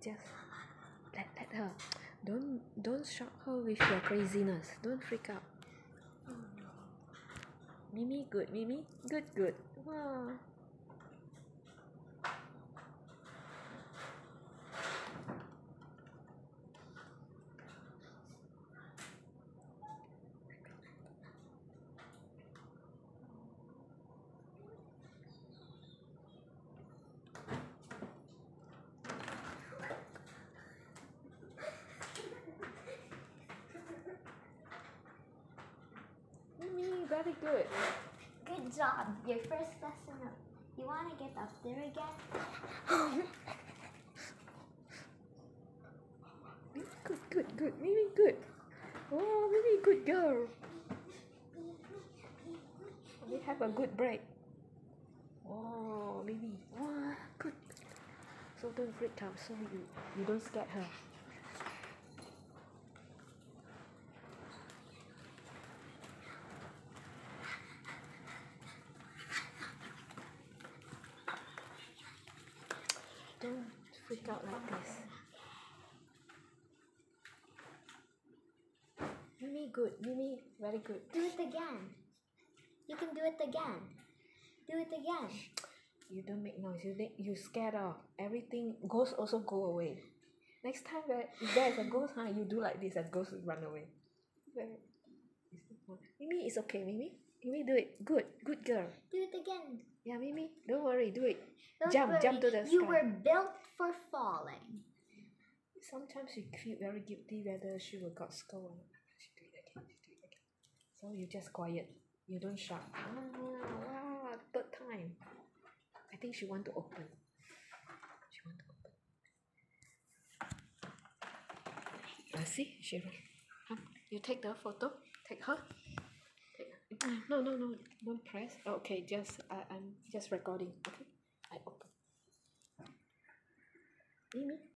just let let her don't don't shock her with your craziness don't freak out oh, mimi good mimi good good !wah! Very good. Good job. Your first lesson up. You want to get up there again? good good good. Mimi good. Oh mimi good girl. We have a good break. Oh mimi wow good. So don't freak out. So you you don't scare her don't freak out like this. Mimi good mimi very good. Do it again. You can do it again. Do it again. you don't make noise. You you scared off everything ghost also go away. Next time if there is a ghost huh you do like this and ghost will run away. Where is the one mimi is okay mimi mimi do it. Good. Good girl. Do it again. yeah mimi don't worry. Do it. Don't Jump, worry. jump to the sky. You were built for falling. sometimes you feel very guilty whether she will got scold or not. She do it again. She do it again. So you just quiet. You don't shout. Ah wow third time. I think she want to open. She want to open. Uh, see she huh? you take the photo. Take her no no no don't press. Okay just I, I'm just recording. Okay I open